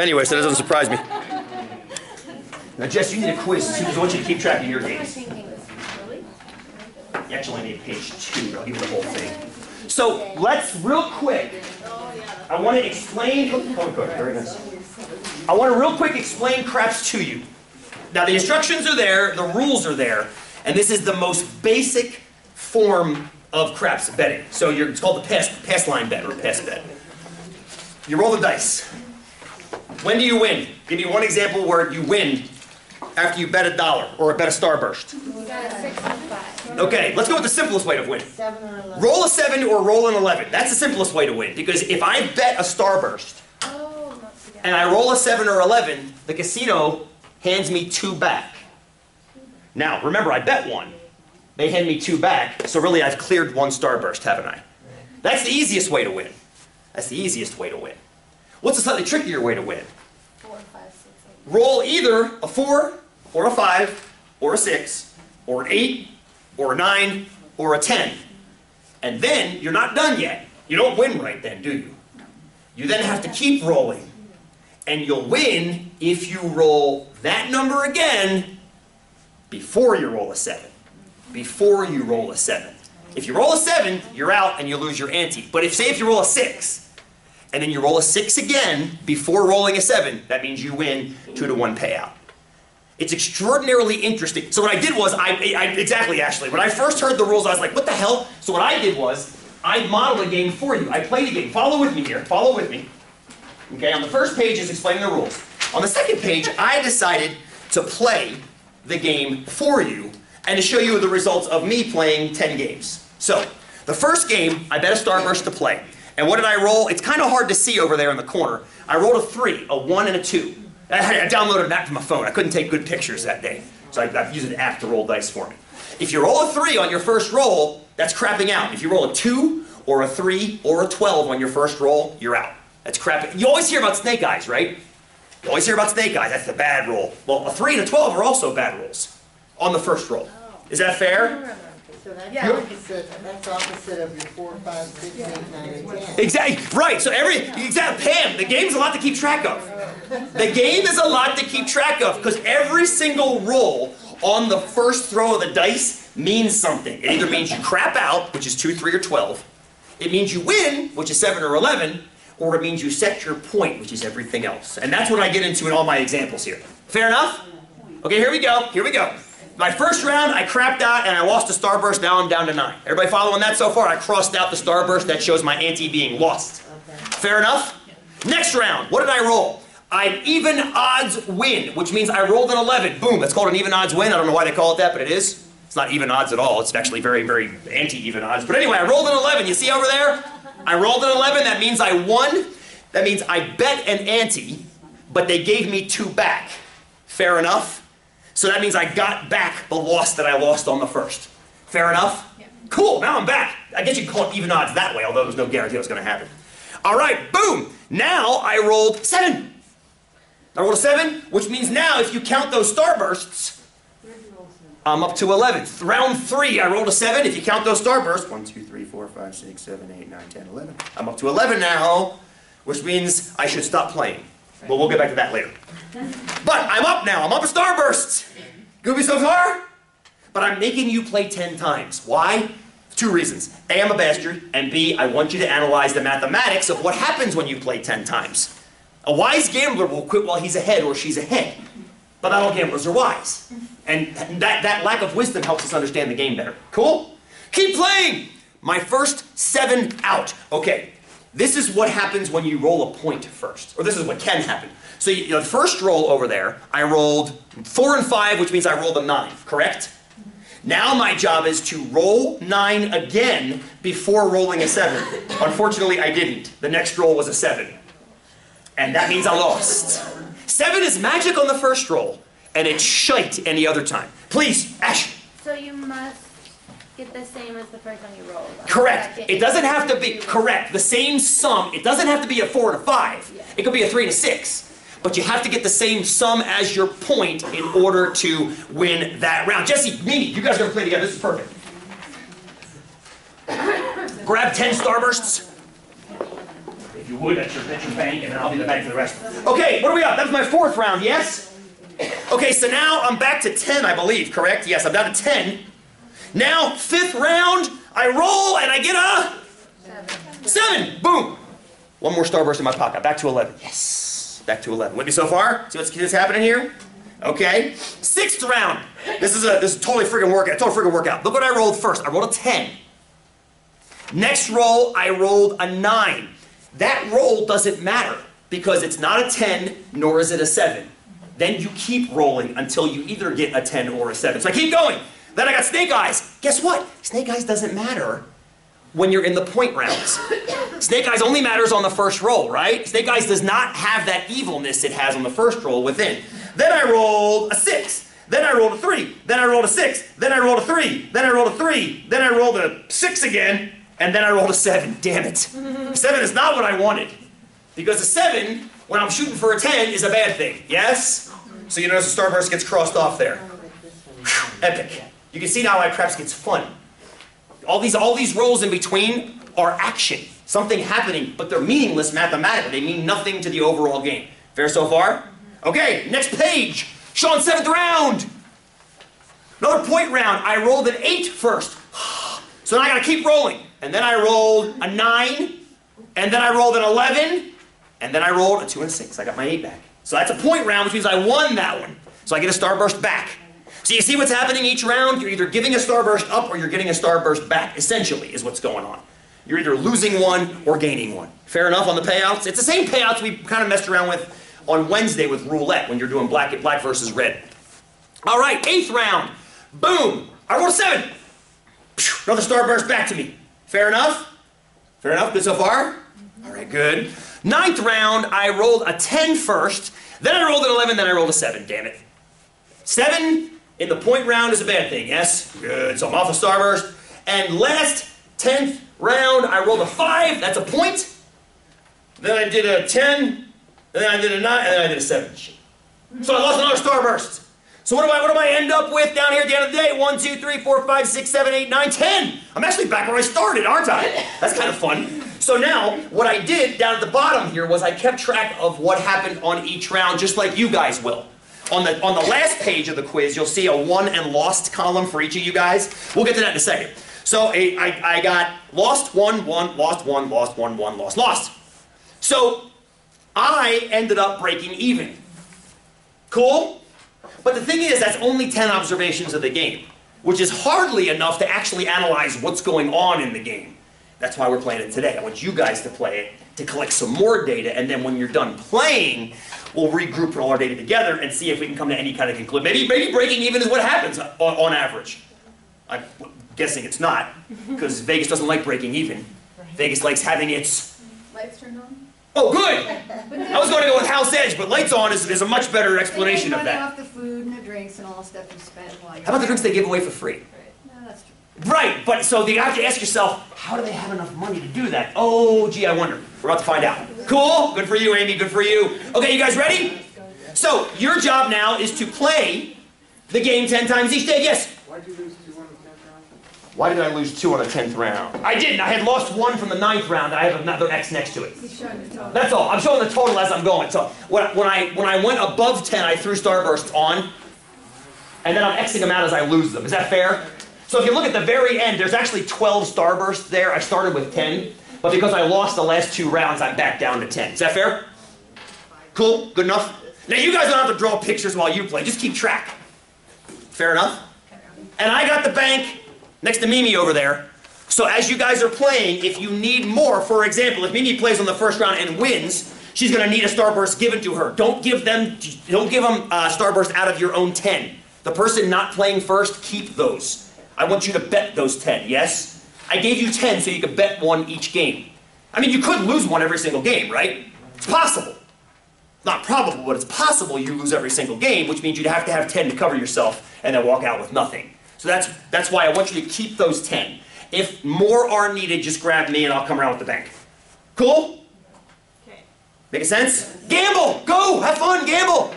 Anyway, so that doesn't surprise me. Now, Jess, you need a quiz because I want you to keep track of your games. You actually need page two, I'll give you the whole thing. So let's real quick. I want to explain. Oh, oh good, very nice. I want to real quick explain craps to you. Now the instructions are there, the rules are there, and this is the most basic form of craps betting. So it's called the pass, pass line bet or pass bet. You roll the dice. When do you win? Give me one example where you win after you bet a dollar or a bet a starburst. Okay, let's go with the simplest way to win. Seven or eleven. Roll a 7 or roll an 11. That's the simplest way to win. Because if I bet a starburst and I roll a 7 or 11, the casino hands me two back. Now, remember, I bet one. They hand me two back, so really I've cleared one starburst, haven't I? That's the easiest way to win. That's the easiest way to win. What's a slightly trickier way to win? Four, five, six, eight. Roll either a 4 or a 5 or a 6 or an 8 or a 9 or a 10. And then you're not done yet. You don't win right then, do you? You then have to keep rolling. And you'll win if you roll that number again before you roll a 7. Before you roll a 7. If you roll a 7, you're out and you lose your ante. But if, say, if you roll a 6, and then you roll a 6 again before rolling a 7, that means you win 2 to 1 payout. It's extraordinarily interesting. So what I did was, I, I, exactly Ashley, when I first heard the rules, I was like, what the hell? So what I did was, I modeled a game for you. I played a game. Follow with me here. Follow with me. Okay, on the first page is explaining the rules. On the second page, I decided to play the game for you and to show you the results of me playing 10 games. So, the first game, I bet a starburst to play. And what did I roll? It's kind of hard to see over there in the corner. I rolled a 3, a 1, and a 2. I, I downloaded an app to my phone. I couldn't take good pictures that day. So I, I used an app to roll dice for me. If you roll a 3 on your first roll, that's crapping out. If you roll a 2 or a 3 or a 12 on your first roll, you're out. That's crap. You always hear about snake eyes, right? You always hear about snake eyes. That's the bad roll. Well, a 3 and a 12 are also bad rolls on the first roll. Is that fair? So that's Yeah. opposite, that's opposite of your four, five, six, eight, nine, and ten. Exactly. Right. So every exact Pam, the game's a lot to keep track of. The game is a lot to keep track of because every single roll on the first throw of the dice means something. It either means you crap out, which is two, three, or twelve. It means you win, which is seven or eleven, or it means you set your point, which is everything else. And that's what I get into in all my examples here. Fair enough? Okay, here we go. Here we go. My first round, I crapped out and I lost a starburst. Now I'm down to nine. Everybody following that so far? I crossed out the starburst. That shows my ante being lost. Okay. Fair enough? Next round, what did I roll? I even odds win, which means I rolled an 11. Boom, that's called an even odds win. I don't know why they call it that, but it is. It's not even odds at all. It's actually very, very anti-even odds. But anyway, I rolled an 11. You see over there? I rolled an 11. That means I won. That means I bet an ante, but they gave me two back. Fair enough? So that means I got back the loss that I lost on the first. Fair enough? Cool, now I'm back. I guess you can call it even odds that way, although there's no guarantee what's going to happen. All right, boom. Now I rolled seven. I rolled a seven, which means now if you count those starbursts, I'm up to 11. Round three, I rolled a seven. If you count those starbursts, one, two, three, four, five, six, seven, eight, nine, ten, eleven. I'm up to 11 now, which means I should stop playing. But we'll get back to that later. But I'm up now. I'm up a starburst. Goofy so far? But I'm making you play 10 times. Why? Two reasons. A, I'm a bastard, and B, I want you to analyze the mathematics of what happens when you play 10 times. A wise gambler will quit while he's ahead or she's ahead. But not all gamblers are wise. And that, that lack of wisdom helps us understand the game better. Cool? Keep playing! My first seven out. Okay, this is what happens when you roll a point first. Or this is what can happen. So you, the first roll over there, I rolled four and five, which means I rolled a nine, correct? Now my job is to roll nine again before rolling a seven. Unfortunately, I didn't. The next roll was a seven. And that means I lost. Seven is magic on the first roll, and it's shite any other time. Please, Ash. So get the same as the first one you rolled. Correct. It doesn't have to be correct. The same sum. It doesn't have to be a four and a five. Yeah. It could be a three and a six. But you have to get the same sum as your point in order to win that round. Jesse, Mimi, you guys are gonna play together. This is perfect. Grab ten starbursts. If you would, that's your, that's your bank, and then I'll be the bank for the rest. Okay, what are we up? That was my fourth round, yes? Okay, so now I'm back to 10, I believe, correct? Yes, I'm down to 10. Now, fifth round, I roll and I get a seven. Boom. One more starburst in my pocket. Back to 11. Yes. Back to 11. With me so far? See what's, what's happening here? Okay. Sixth round. This is a this is totally freaking workout. Total freaking workout. Look what I rolled first. I rolled a 10. Next roll, I rolled a 9. That roll doesn't matter because it's not a 10 nor is it a 7. Then you keep rolling until you either get a 10 or a 7. So I keep going. Then I got snake eyes. Guess what? Snake eyes doesn't matter when you're in the point rounds. Snake eyes only matters on the first roll, right? Snake eyes does not have that evilness it has on the first roll within. Then I rolled a 6. Then I rolled a 3. Then I rolled a 6. Then I rolled a 3. Then I rolled a 3. Then I rolled a 6 again. And then I rolled a 7. Damn it. 7 is not what I wanted. Because a 7, when I'm shooting for a 10, is a bad thing. Yes? So you notice the starburst gets crossed off there. Oh, Whew, epic. You can see now why craps gets fun. All these, all these rolls in between are action. Something happening, but they're meaningless mathematically. They mean nothing to the overall game. Fair so far? Mm-hmm. Okay, next page. Sean, seventh round. Another point round. I rolled an eight first. So then I gotta keep rolling. And then I rolled a nine. And then I rolled an 11. And then I rolled a two and a six. I got my eight back. So that's a point round, which means I won that one. So I get a starburst back. So you see what's happening each round? You're either giving a starburst up or you're getting a starburst back, essentially, is what's going on. You're either losing one or gaining one. Fair enough on the payouts? It's the same payouts we kind of messed around with on Wednesday with roulette when you're doing black, black versus red. All right, eighth round. Boom. I rolled a seven. Another starburst back to me. Fair enough? Fair enough? Good so far? Mm-hmm. All right, good. Ninth round, I rolled a 10 first, then I rolled an 11, then I rolled a 7, damn it. 7 in the point round is a bad thing, yes? Good, so I'm off a starburst. And last 10th round, I rolled a 5, that's a point. Then I did a 10, and then I did a 9, and then I did a 7. So I lost another starburst. So what do I what do I end up with down here at the end of the day? One, two, three, four, five, six, seven, eight, nine, ten. I'm actually back where I started, aren't I? That's kind of fun. So now, what I did down at the bottom here was I kept track of what happened on each round, just like you guys will. On the on the last page of the quiz, you'll see a won and lost column for each of you guys. We'll get to that in a second. So I got lost one, one, lost one, lost one, one, lost, lost. So I ended up breaking even. Cool? But the thing is, that's only 10 observations of the game, which is hardly enough to actually analyze what's going on in the game. That's why we're playing it today. I want you guys to play it to collect some more data, and then when you're done playing, we'll regroup all our data together and see if we can come to any kind of conclusion. Maybe, maybe breaking even is what happens uh, on, on average. I'm guessing it's not, because Vegas doesn't like breaking even. Vegas likes having its Lights turned on? Oh, good! I was going to go with House Edge, but Lights On is, is a much better explanation of that. off the food and the drinks and all the stuff you spent while How about the drinks they give away for free? Right. No, that's true. Right, but so you have to ask yourself, how do they have enough money to do that? Oh, gee, I wonder. We're about to find out. Cool? Good for you, Amy. Good for you. Okay, you guys ready? So, your job now is to play the game 10 times each day. Yes? Why'd you lose two on the tenth round? Why did I lose two on the 10th round? I didn't. I had lost one from the ninth round, and I have another X next to it. He's showing the total. That's all. I'm showing the total as I'm going. So when, when I when I went above 10, I threw starbursts on, and then I'm Xing them out as I lose them. Is that fair? So if you look at the very end, there's actually 12 starbursts there. I started with 10, but because I lost the last two rounds, I'm back down to 10. Is that fair? Cool? Good enough? Now you guys don't have to draw pictures while you play. Just keep track. Fair enough? And I got the bank next to Mimi over there. So as you guys are playing, if you need more, for example, if Mimi plays on the first round and wins, she's going to need a starburst given to her. Don't give them, don't give them uh, starburst out of your own 10. The person not playing first, keep those. I want you to bet those 10, yes? I gave you 10 so you could bet one each game. I mean, you could lose one every single game, right? It's possible. Not probable, but it's possible you lose every single game, which means you'd have to have 10 to cover yourself and then walk out with nothing. So that's, that's why I want you to keep those 10. If more are needed, just grab me and I'll come around with the bank. Cool? Okay. Make sense? Gamble! Go! Have fun! Gamble!